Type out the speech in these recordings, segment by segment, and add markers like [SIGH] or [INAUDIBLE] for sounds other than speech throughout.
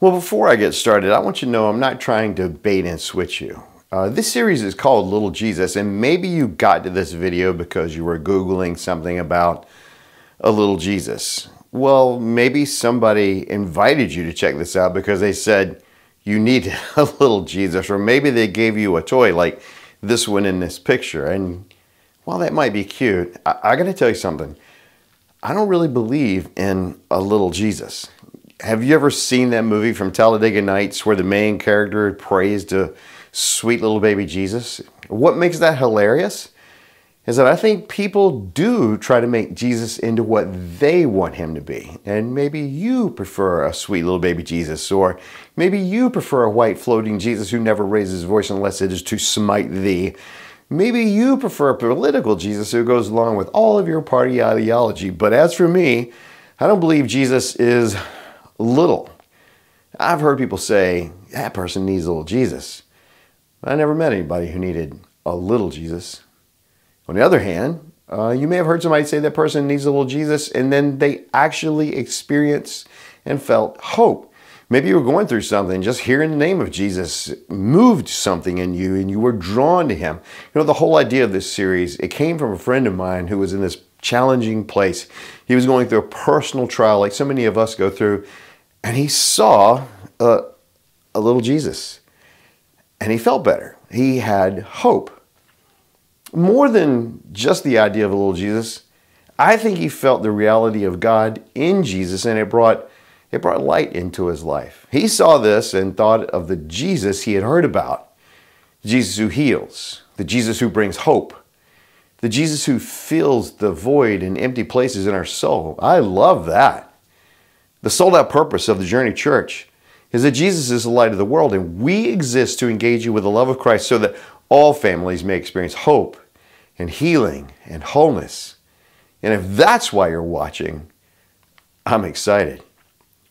Well, before I get started, I want you to know I'm not trying to bait and switch you. Uh, this series is called Little Jesus, and maybe you got to this video because you were Googling something about a little Jesus. Well, maybe somebody invited you to check this out because they said you need [LAUGHS] a little Jesus, or maybe they gave you a toy like this one in this picture. And while that might be cute, I, I got to tell you something. I don't really believe in a little Jesus. Have you ever seen that movie from Talladega Nights where the main character prays to sweet little baby Jesus? What makes that hilarious is that I think people do try to make Jesus into what they want him to be. And maybe you prefer a sweet little baby Jesus, or maybe you prefer a white floating Jesus who never raises his voice unless it is to smite thee. Maybe you prefer a political Jesus who goes along with all of your party ideology. But as for me, I don't believe Jesus is little. I've heard people say, that person needs a little Jesus. I never met anybody who needed a little Jesus. On the other hand, uh, you may have heard somebody say that person needs a little Jesus and then they actually experienced and felt hope. Maybe you were going through something, just hearing the name of Jesus moved something in you and you were drawn to him. You know, the whole idea of this series, it came from a friend of mine who was in this challenging place. He was going through a personal trial like so many of us go through and he saw a, a little Jesus and he felt better. He had hope. More than just the idea of a little Jesus, I think he felt the reality of God in Jesus and it brought it brought light into his life. He saw this and thought of the Jesus he had heard about. Jesus who heals, the Jesus who brings hope, the Jesus who fills the void and empty places in our soul. I love that. The sold out purpose of the Journey Church is that Jesus is the light of the world and we exist to engage you with the love of Christ so that all families may experience hope and healing and wholeness. And if that's why you're watching, I'm excited.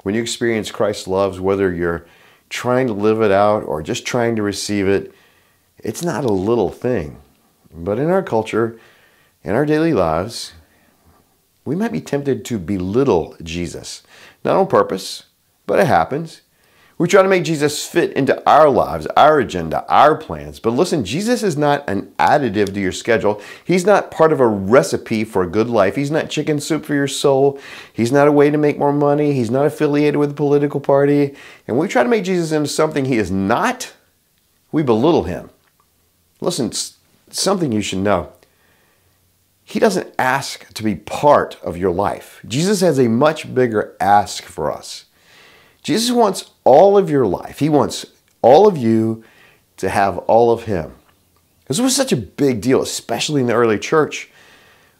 When you experience Christ's love, whether you're trying to live it out or just trying to receive it, it's not a little thing. But in our culture, in our daily lives, we might be tempted to belittle Jesus. Not on purpose, but it happens. We try to make Jesus fit into our lives, our agenda, our plans. But listen, Jesus is not an additive to your schedule. He's not part of a recipe for a good life. He's not chicken soup for your soul. He's not a way to make more money. He's not affiliated with a political party. And when we try to make Jesus into something he is not, we belittle him. Listen, something you should know. He doesn't ask to be part of your life. Jesus has a much bigger ask for us. Jesus wants all of your life. He wants all of you to have all of Him. This was such a big deal, especially in the early church.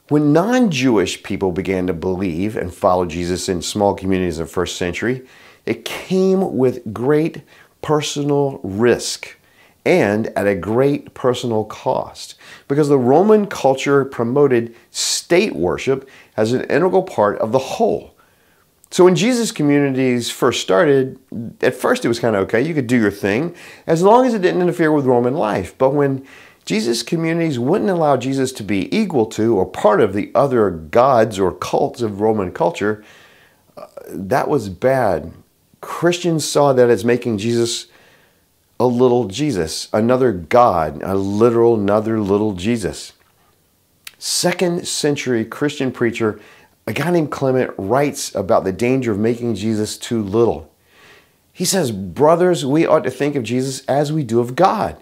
When non Jewish people began to believe and follow Jesus in small communities in the first century, it came with great personal risk and at a great personal cost because the Roman culture promoted state worship as an integral part of the whole. So when Jesus communities first started, at first it was kind of okay, you could do your thing as long as it didn't interfere with Roman life. But when Jesus communities wouldn't allow Jesus to be equal to or part of the other gods or cults of Roman culture, uh, that was bad. Christians saw that as making Jesus a little Jesus, another God, a literal, another little Jesus. Second century Christian preacher a guy named Clement writes about the danger of making Jesus too little. He says, Brothers, we ought to think of Jesus as we do of God.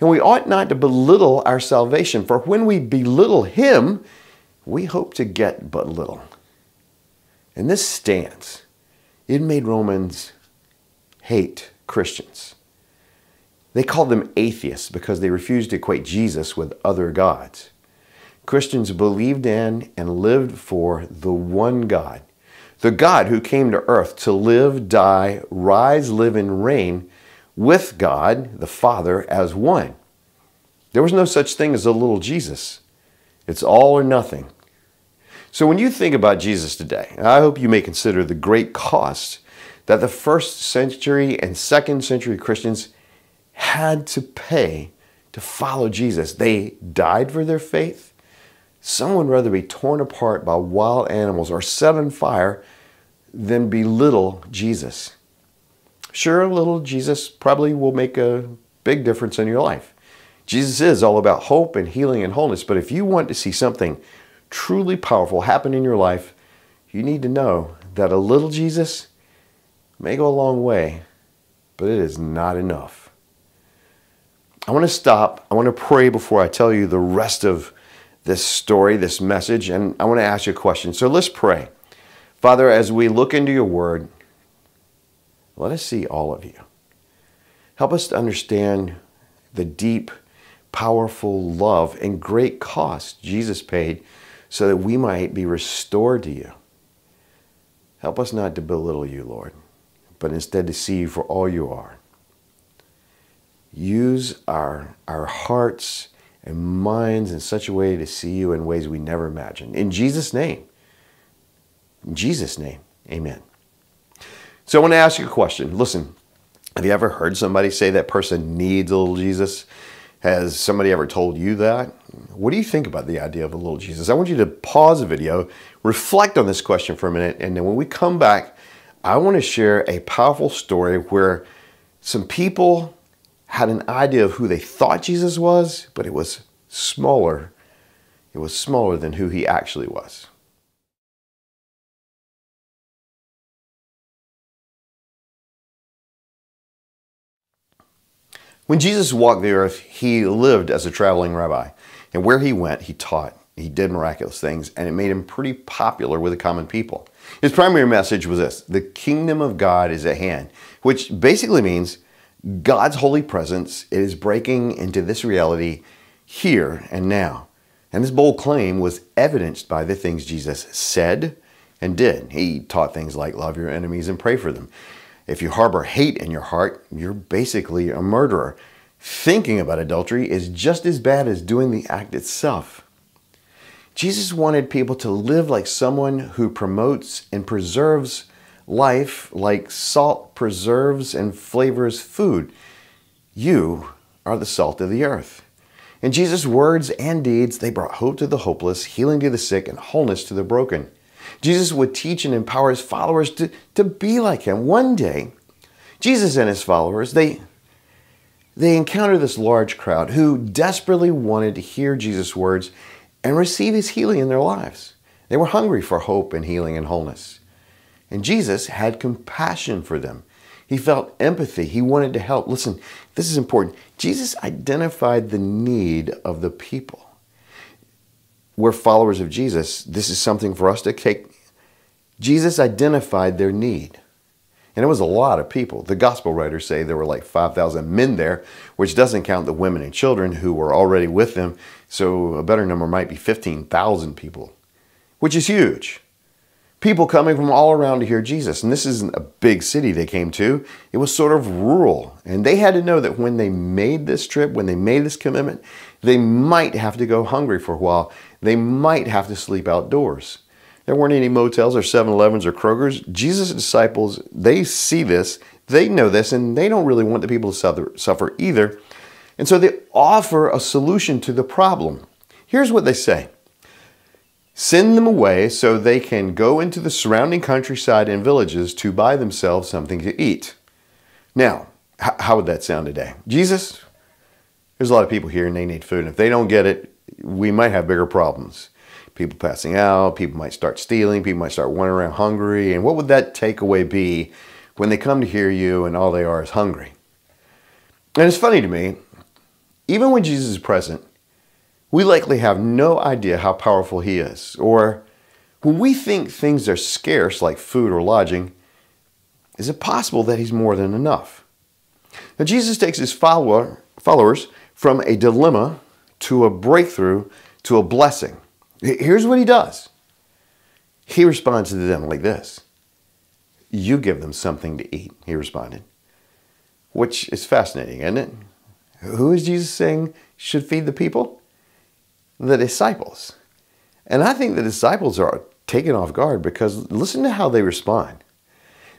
And we ought not to belittle our salvation, for when we belittle Him, we hope to get but little. And this stance, it made Romans hate Christians. They called them atheists because they refused to equate Jesus with other gods. Christians believed in and lived for the one God, the God who came to earth to live, die, rise, live, and reign with God, the Father, as one. There was no such thing as a little Jesus. It's all or nothing. So when you think about Jesus today, I hope you may consider the great cost that the first century and second century Christians had to pay to follow Jesus. They died for their faith. Some would rather be torn apart by wild animals or set on fire than belittle Jesus. Sure, a little Jesus probably will make a big difference in your life. Jesus is all about hope and healing and wholeness, but if you want to see something truly powerful happen in your life, you need to know that a little Jesus may go a long way, but it is not enough. I want to stop. I want to pray before I tell you the rest of this story, this message, and I want to ask you a question. So let's pray. Father, as we look into your word, let us see all of you. Help us to understand the deep, powerful love and great cost Jesus paid so that we might be restored to you. Help us not to belittle you, Lord, but instead to see you for all you are. Use our, our hearts and minds in such a way to see you in ways we never imagined. In Jesus' name. In Jesus' name, amen. So I want to ask you a question. Listen, have you ever heard somebody say that person needs a little Jesus? Has somebody ever told you that? What do you think about the idea of a little Jesus? I want you to pause the video, reflect on this question for a minute, and then when we come back, I want to share a powerful story where some people had an idea of who they thought Jesus was, but it was smaller. It was smaller than who he actually was. When Jesus walked the earth, he lived as a traveling rabbi. And where he went, he taught. He did miraculous things, and it made him pretty popular with the common people. His primary message was this the kingdom of God is at hand, which basically means God's holy presence is breaking into this reality here and now. And this bold claim was evidenced by the things Jesus said and did. He taught things like love your enemies and pray for them. If you harbor hate in your heart, you're basically a murderer. Thinking about adultery is just as bad as doing the act itself. Jesus wanted people to live like someone who promotes and preserves life like salt preserves and flavors food. You are the salt of the earth. In Jesus' words and deeds, they brought hope to the hopeless, healing to the sick, and wholeness to the broken. Jesus would teach and empower his followers to, to be like him. One day, Jesus and his followers, they, they encountered this large crowd who desperately wanted to hear Jesus' words and receive his healing in their lives. They were hungry for hope and healing and wholeness. And Jesus had compassion for them. He felt empathy. He wanted to help. Listen, this is important. Jesus identified the need of the people. We're followers of Jesus. This is something for us to take. Jesus identified their need. And it was a lot of people. The gospel writers say there were like 5,000 men there, which doesn't count the women and children who were already with them. So a better number might be 15,000 people, which is huge people coming from all around to hear Jesus. And this isn't a big city they came to, it was sort of rural. And they had to know that when they made this trip, when they made this commitment, they might have to go hungry for a while. They might have to sleep outdoors. There weren't any motels or 7 Elevens or Kroger's. Jesus' disciples, they see this, they know this, and they don't really want the people to suffer either. And so they offer a solution to the problem. Here's what they say Send them away so they can go into the surrounding countryside and villages to buy themselves something to eat. Now, how would that sound today? Jesus, there's a lot of people here and they need food. And if they don't get it, we might have bigger problems. People passing out, people might start stealing, people might start wandering around hungry. And what would that takeaway be when they come to hear you and all they are is hungry? And it's funny to me, even when Jesus is present, we likely have no idea how powerful he is. Or when we think things are scarce, like food or lodging, is it possible that he's more than enough? Now, Jesus takes his follower, followers from a dilemma to a breakthrough to a blessing. Here's what he does he responds to them like this You give them something to eat, he responded. Which is fascinating, isn't it? Who is Jesus saying should feed the people? The disciples. And I think the disciples are taken off guard because listen to how they respond.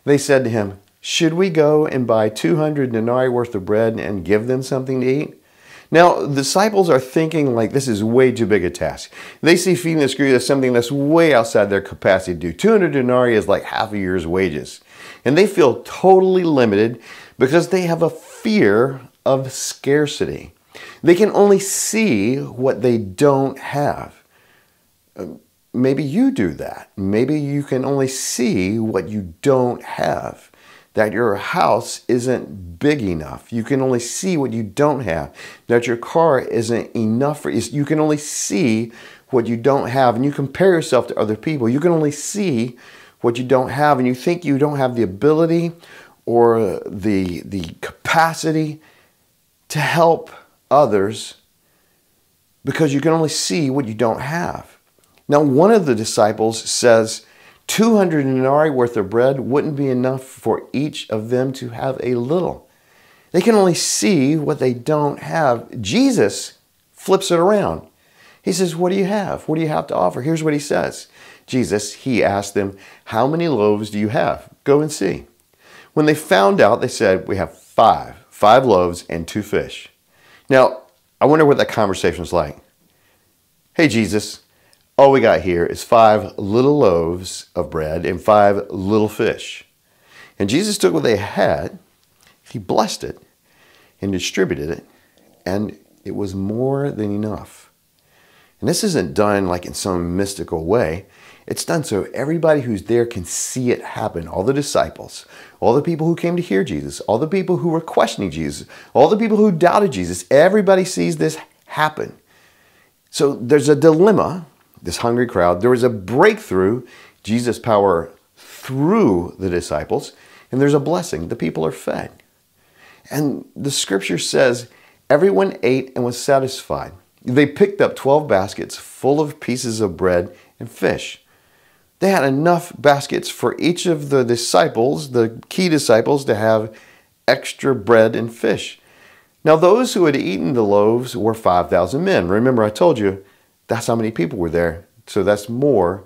They said to him, Should we go and buy 200 denarii worth of bread and give them something to eat? Now, the disciples are thinking like this is way too big a task. They see feeding this group as something that's way outside their capacity to do. 200 denarii is like half a year's wages. And they feel totally limited because they have a fear of scarcity. They can only see what they don't have. Um, maybe you do that. Maybe you can only see what you don't have. That your house isn't big enough. You can only see what you don't have. That your car isn't enough for you. You can only see what you don't have. And you compare yourself to other people. You can only see what you don't have. And you think you don't have the ability or the, the capacity to help others because you can only see what you don't have. Now, one of the disciples says 200 denarii worth of bread wouldn't be enough for each of them to have a little. They can only see what they don't have. Jesus flips it around. He says, What do you have? What do you have to offer? Here's what he says Jesus, he asked them, How many loaves do you have? Go and see. When they found out, they said, We have five, five loaves and two fish. Now, I wonder what that conversation was like. Hey, Jesus, all we got here is five little loaves of bread and five little fish. And Jesus took what they had, he blessed it, and distributed it, and it was more than enough. And this isn't done like in some mystical way. It's done so everybody who's there can see it happen. All the disciples, all the people who came to hear Jesus, all the people who were questioning Jesus, all the people who doubted Jesus, everybody sees this happen. So there's a dilemma, this hungry crowd. There was a breakthrough, Jesus' power through the disciples, and there's a blessing. The people are fed. And the scripture says, everyone ate and was satisfied. They picked up 12 baskets full of pieces of bread and fish. They had enough baskets for each of the disciples, the key disciples, to have extra bread and fish. Now, those who had eaten the loaves were 5,000 men. Remember, I told you that's how many people were there. So that's more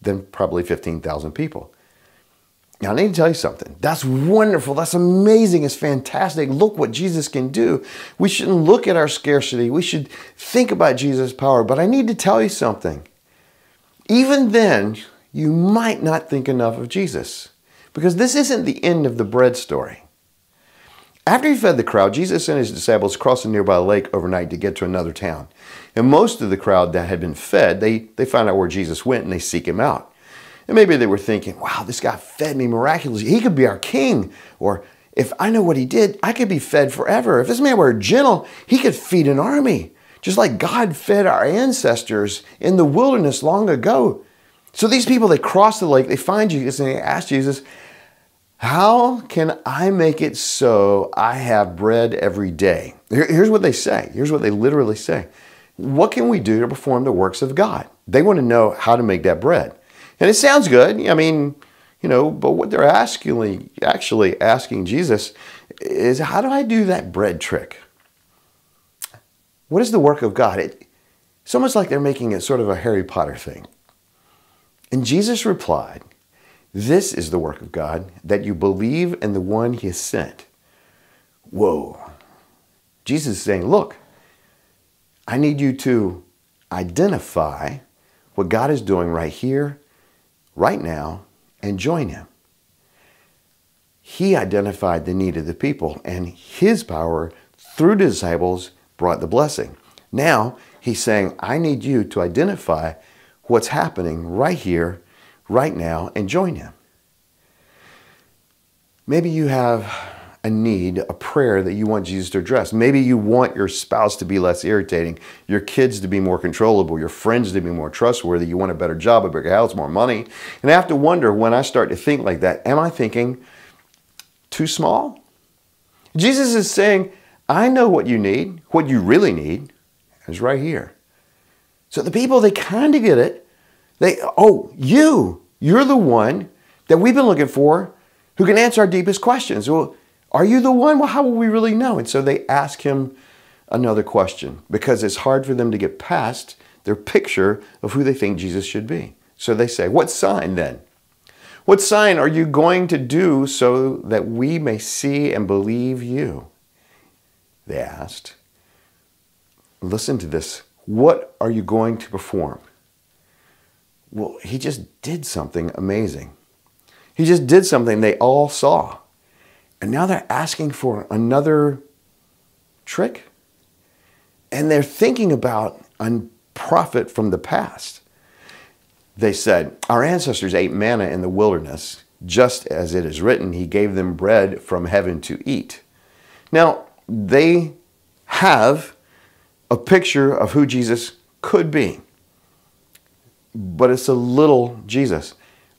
than probably 15,000 people. Now, I need to tell you something. That's wonderful. That's amazing. It's fantastic. Look what Jesus can do. We shouldn't look at our scarcity. We should think about Jesus' power. But I need to tell you something. Even then, you might not think enough of Jesus because this isn't the end of the bread story. After he fed the crowd, Jesus and his disciples crossed a nearby lake overnight to get to another town. And most of the crowd that had been fed, they, they found out where Jesus went and they seek him out. And maybe they were thinking, wow, this guy fed me miraculously. He could be our king. Or if I know what he did, I could be fed forever. If this man were gentle, he could feed an army. Just like God fed our ancestors in the wilderness long ago. So these people, they cross the lake, they find Jesus, and they ask Jesus, How can I make it so I have bread every day? Here's what they say. Here's what they literally say. What can we do to perform the works of God? They want to know how to make that bread. And it sounds good. I mean, you know, but what they're asking, actually asking Jesus is, how do I do that bread trick? What is the work of God? It, it's almost like they're making it sort of a Harry Potter thing. And Jesus replied, This is the work of God, that you believe in the one he has sent. Whoa. Jesus is saying, Look, I need you to identify what God is doing right here, right now, and join him. He identified the need of the people, and his power through disciples brought the blessing. Now, he's saying, I need you to identify what's happening right here, right now, and join Him. Maybe you have a need, a prayer that you want Jesus to address. Maybe you want your spouse to be less irritating, your kids to be more controllable, your friends to be more trustworthy. You want a better job, a bigger house, more money. And I have to wonder when I start to think like that, am I thinking too small? Jesus is saying, I know what you need, what you really need is right here. So the people, they kind of get it. They, oh, you, you're the one that we've been looking for who can answer our deepest questions. Well, are you the one? Well, how will we really know? And so they ask him another question because it's hard for them to get past their picture of who they think Jesus should be. So they say, What sign then? What sign are you going to do so that we may see and believe you? They asked. Listen to this what are you going to perform? Well, he just did something amazing. He just did something they all saw. And now they're asking for another trick. And they're thinking about a prophet from the past. They said, Our ancestors ate manna in the wilderness, just as it is written, He gave them bread from heaven to eat. Now, they have a picture of who Jesus could be, but it's a little Jesus.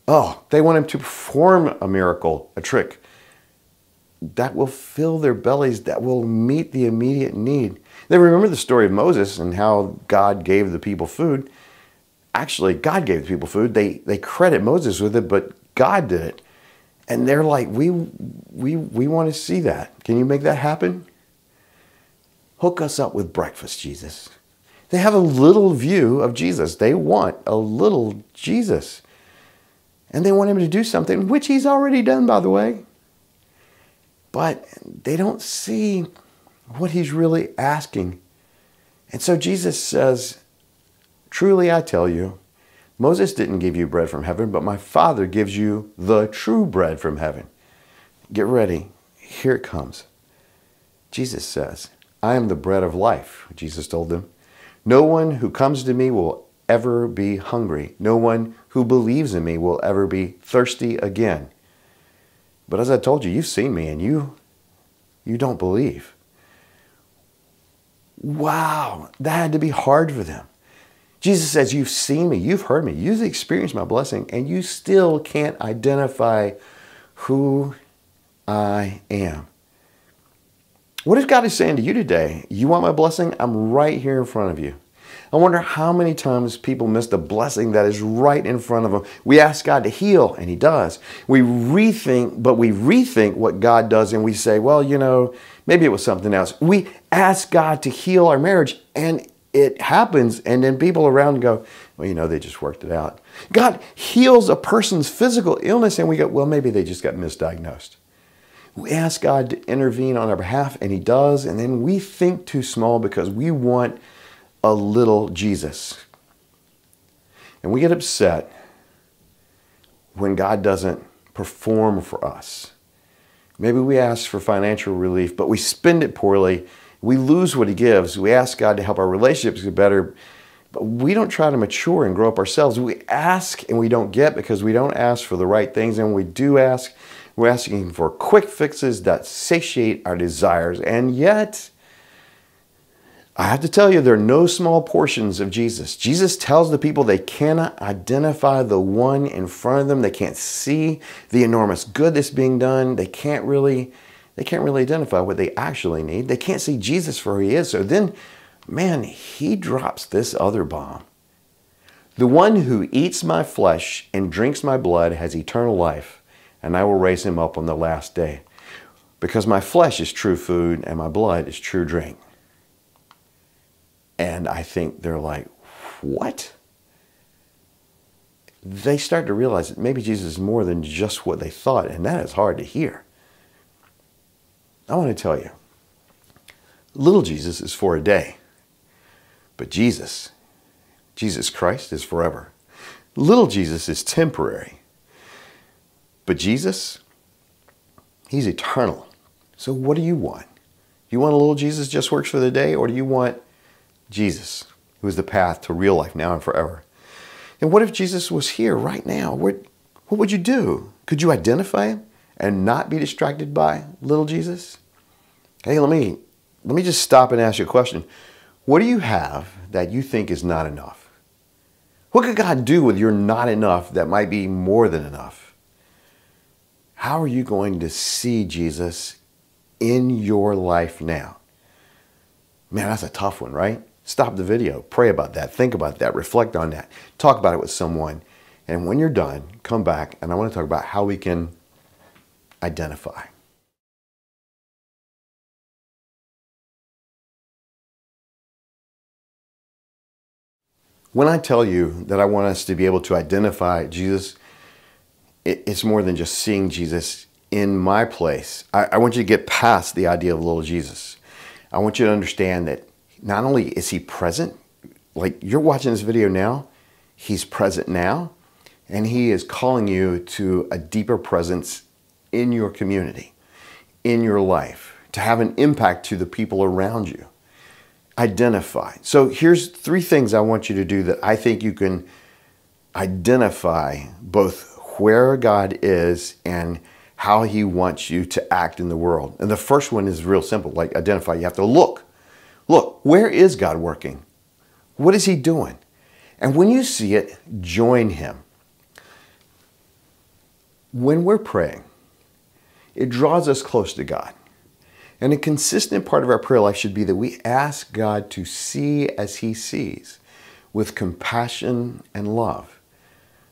Oh, they want him to perform a miracle, a trick that will fill their bellies, that will meet the immediate need. They remember the story of Moses and how God gave the people food. Actually, God gave the people food. They, they credit Moses with it, but God did it. And they're like, we, we, we want to see that. Can you make that happen? Hook us up with breakfast, Jesus. They have a little view of Jesus. They want a little Jesus. And they want him to do something, which he's already done, by the way. But they don't see what he's really asking. And so Jesus says, Truly I tell you, Moses didn't give you bread from heaven, but my Father gives you the true bread from heaven. Get ready. Here it comes. Jesus says, I am the bread of life, Jesus told them. No one who comes to me will ever be hungry. No one who believes in me will ever be thirsty again. But as I told you, you've seen me and you you don't believe. Wow, that had to be hard for them. Jesus says, You've seen me, you've heard me, you've experienced my blessing, and you still can't identify who I am. What if God is saying to you today, You want my blessing? I'm right here in front of you. I wonder how many times people miss the blessing that is right in front of them. We ask God to heal, and He does. We rethink, but we rethink what God does, and we say, well, you know, maybe it was something else. We ask God to heal our marriage, and it happens, and then people around go, well, you know, they just worked it out. God heals a person's physical illness, and we go, well, maybe they just got misdiagnosed. We ask God to intervene on our behalf, and He does, and then we think too small because we want a little Jesus. And we get upset when God doesn't perform for us. Maybe we ask for financial relief, but we spend it poorly. We lose what He gives. We ask God to help our relationships get better, but we don't try to mature and grow up ourselves. We ask and we don't get because we don't ask for the right things. And we do ask, we're asking for quick fixes that satiate our desires. And yet, I have to tell you, there are no small portions of Jesus. Jesus tells the people they cannot identify the one in front of them. They can't see the enormous good that's being done. They can't really, they can't really identify what they actually need. They can't see Jesus for who he is. So then, man, he drops this other bomb. The one who eats my flesh and drinks my blood has eternal life, and I will raise him up on the last day. Because my flesh is true food and my blood is true drink. And I think they're like, what? They start to realize that maybe Jesus is more than just what they thought, and that is hard to hear. I want to tell you, little Jesus is for a day, but Jesus, Jesus Christ, is forever. Little Jesus is temporary, but Jesus, He's eternal. So what do you want? Do you want a little Jesus just works for the day, or do you want Jesus, who is the path to real life now and forever. And what if Jesus was here right now? What, what would you do? Could you identify him and not be distracted by little Jesus? Hey, let me, let me just stop and ask you a question. What do you have that you think is not enough? What could God do with your not enough that might be more than enough? How are you going to see Jesus in your life now? Man, that's a tough one, right? Stop the video, pray about that, think about that, reflect on that, talk about it with someone. And when you're done, come back and I want to talk about how we can identify. When I tell you that I want us to be able to identify Jesus, it's more than just seeing Jesus in my place. I, want you to get past the idea of little Jesus. I want you to understand that not only is he present, like you're watching this video now, he's present now, and He is calling you to a deeper presence in your community, in your life, to have an impact to the people around you. Identify. So here's three things I want you to do that I think you can identify both where God is and how He wants you to act in the world. And the first one is real simple like identify. You have to look. Look, where is God working? What is He doing? And when you see it, join Him. When we're praying, it draws us close to God. And a consistent part of our prayer life should be that we ask God to see as He sees with compassion and love.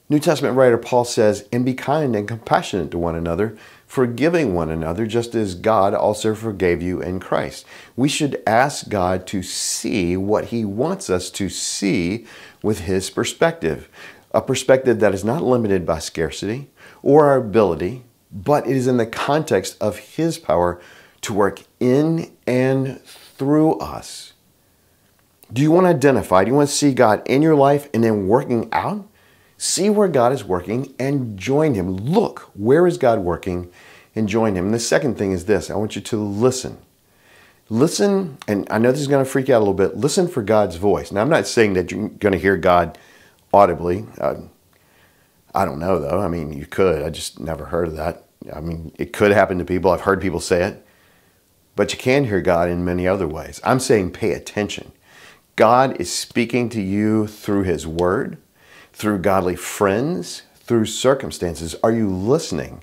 New Testament writer Paul says, and be kind and compassionate to one another, forgiving one another, just as God also forgave you in Christ. We should ask God to see what He wants us to see with His perspective, a perspective that is not limited by scarcity or our ability, but it is in the context of His power to work in and through us. Do you want to identify? Do you want to see God in your life and then working out? See where God is working and join Him. Look, where is God working and join Him. And the second thing is this I want you to listen. Listen, and I know this is going to freak you out a little bit. Listen for God's voice. Now, I'm not saying that you're going to hear God audibly. Uh, I don't know, though. I mean, you could. I just never heard of that. I mean, it could happen to people. I've heard people say it. But you can hear God in many other ways. I'm saying pay attention. God is speaking to you through His Word, through godly friends, through circumstances. Are you listening?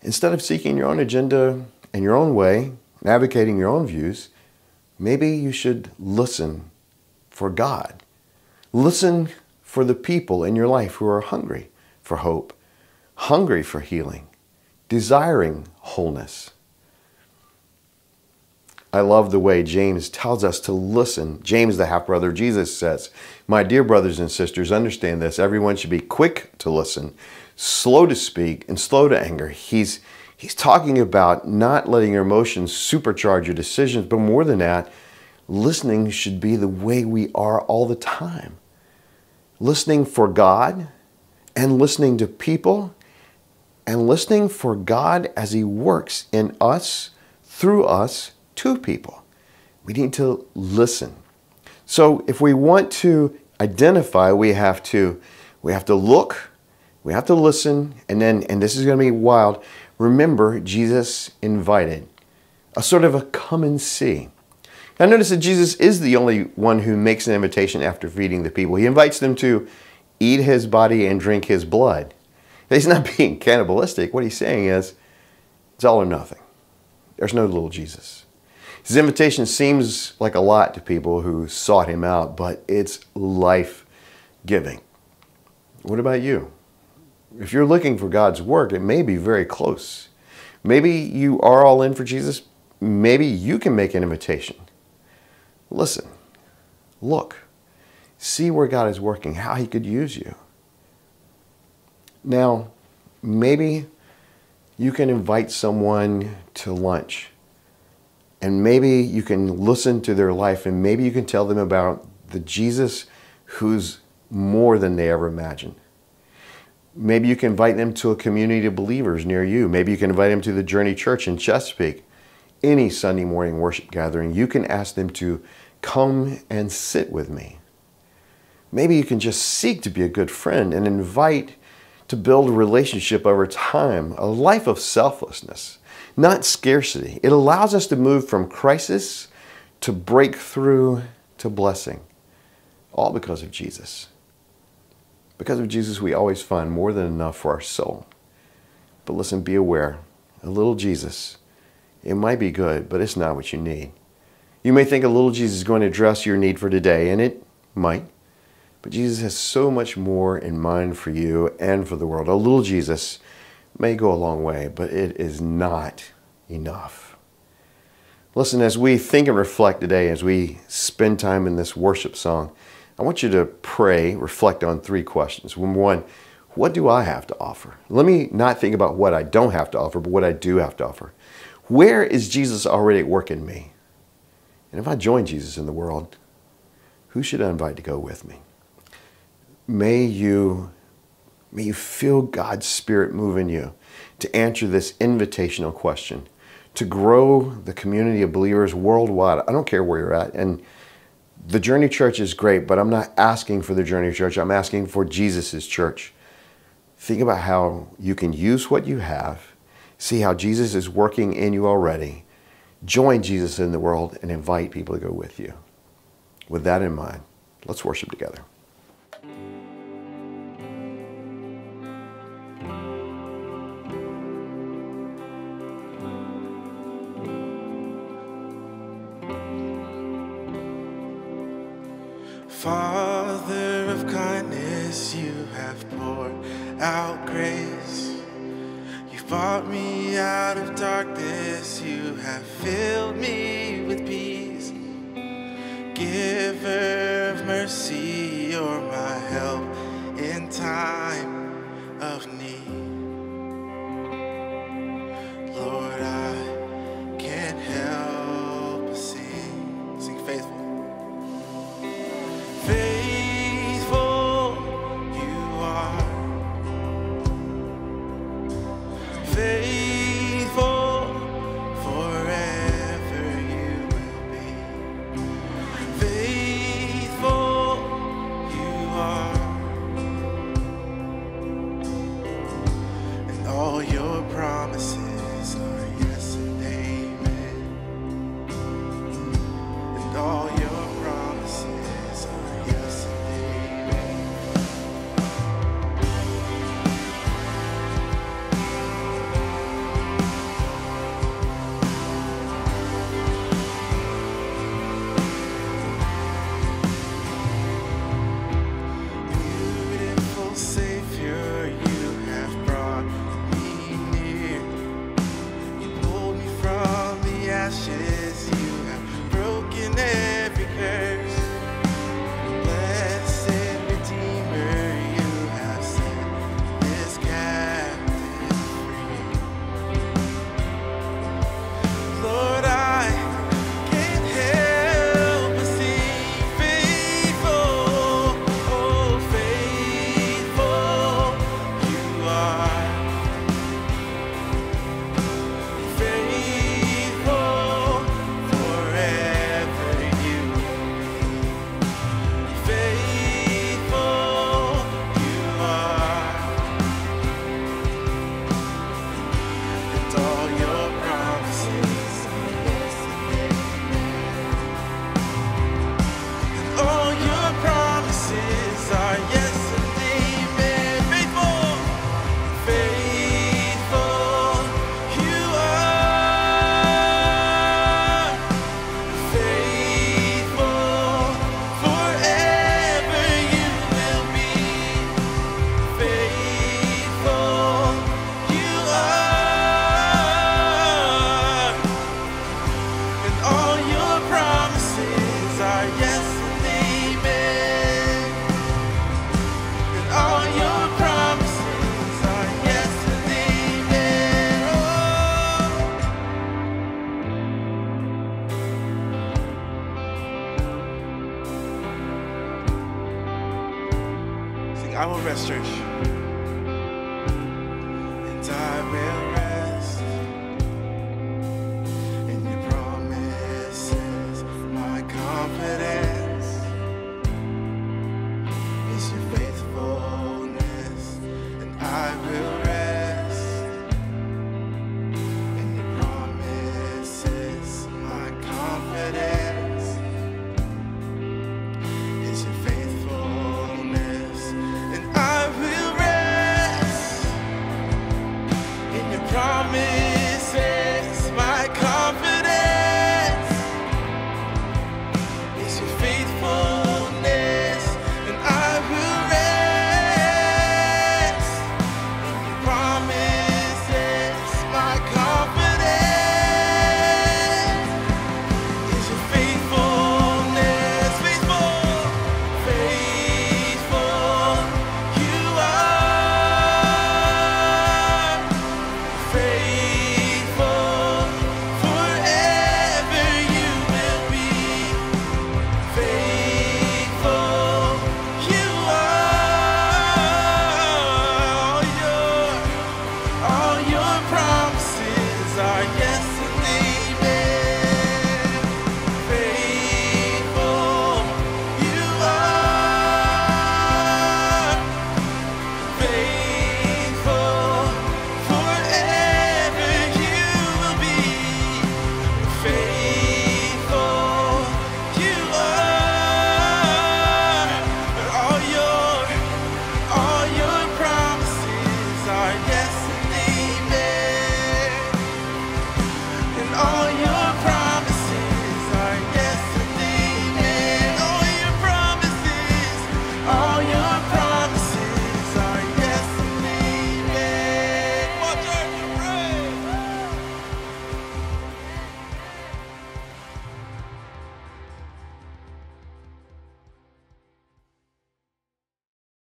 Instead of seeking your own agenda and your own way, advocating your own views, maybe you should listen for God. Listen for the people in your life who are hungry for hope, hungry for healing, desiring wholeness. I love the way James tells us to listen. James, the half brother of Jesus, says, My dear brothers and sisters, understand this. Everyone should be quick to listen, slow to speak, and slow to anger. He's, he's talking about not letting your emotions supercharge your decisions, but more than that, listening should be the way we are all the time. Listening for God and listening to people and listening for God as He works in us, through us, to people. We need to listen. So if we want to identify, we have to we have to look, we have to listen, and then and this is going to be wild. Remember, Jesus invited a sort of a come and see. Now notice that Jesus is the only one who makes an invitation after feeding the people. He invites them to eat his body and drink his blood. He's not [LAUGHS] being cannibalistic. What he's saying is, it's all or nothing. There's no little Jesus. His invitation seems like a lot to people who sought him out, but it's life giving. What about you? If you're looking for God's work, it may be very close. Maybe you are all in for Jesus. Maybe you can make an invitation. Listen, look, see where God is working, how He could use you. Now, maybe you can invite someone to lunch and maybe you can listen to their life and maybe you can tell them about the Jesus who's more than they ever imagined. Maybe you can invite them to a community of believers near you. Maybe you can invite them to the Journey Church in Chesapeake. Any Sunday morning worship gathering, you can ask them to come and sit with me. Maybe you can just seek to be a good friend and invite to build a relationship over time, a life of selflessness not scarcity. It allows us to move from crisis to breakthrough to blessing, all because of Jesus. Because of Jesus, we always find more than enough for our soul. But listen, be aware a little Jesus, it might be good, but it's not what you need. You may think a little Jesus is going to address your need for today, and it might. But Jesus has so much more in mind for you and for the world. A little Jesus may go a long way, but it is not enough. Listen, as we think and reflect today, as we spend time in this worship song, I want you to pray, reflect on three questions. Number One, what do I have to offer? Let me not think about what I don't have to offer, but what I do have to offer. Where is Jesus already at work in me? And if I join Jesus in the world, who should I invite to go with me? May you May you feel God's Spirit move in you to answer this invitational question, to grow the community of believers worldwide. I don't care where you're at. And the Journey Church is great, but I'm not asking for the Journey Church. I'm asking for Jesus' church. Think about how you can use what you have, see how Jesus is working in you already, join Jesus in the world, and invite people to go with you. With that in mind, let's worship together. Father of kindness, you have poured out grace. You've brought me out of darkness, you have filled me with peace. Giver of mercy, you're my help in time of need.